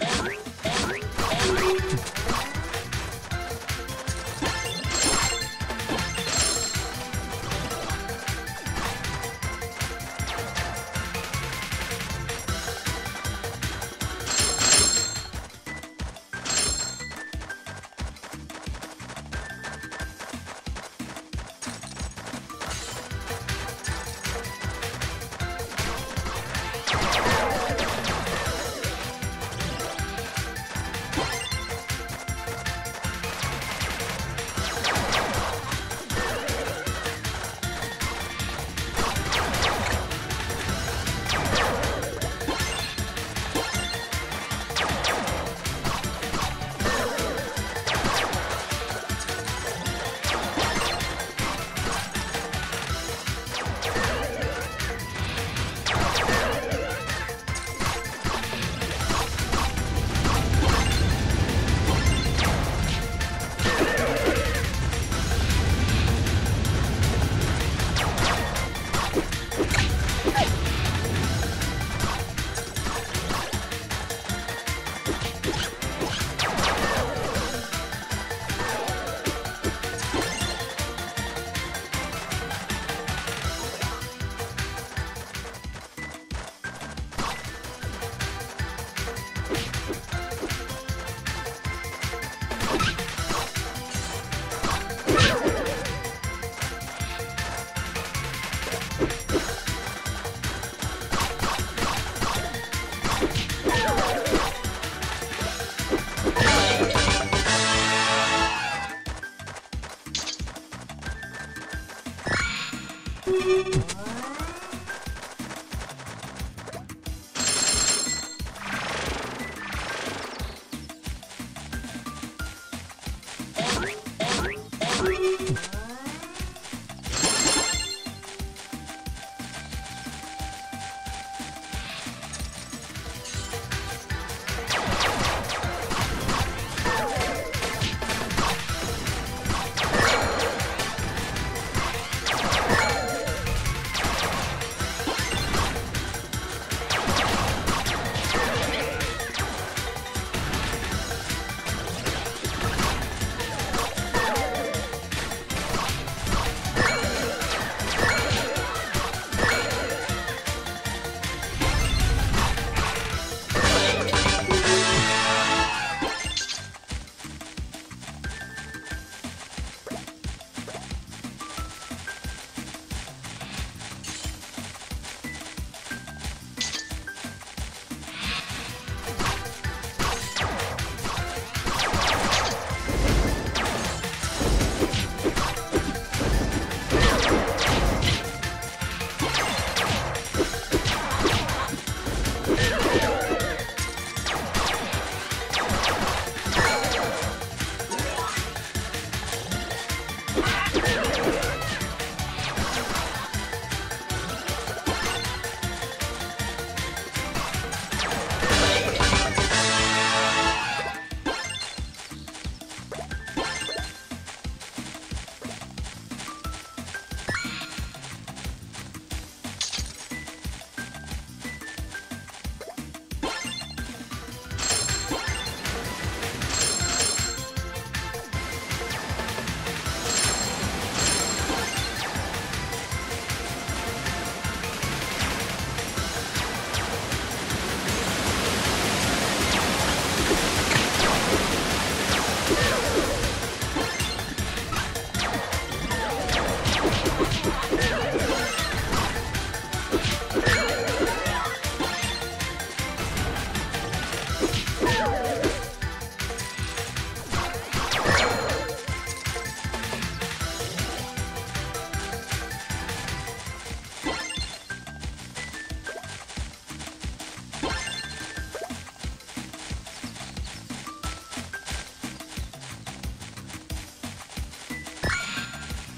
Every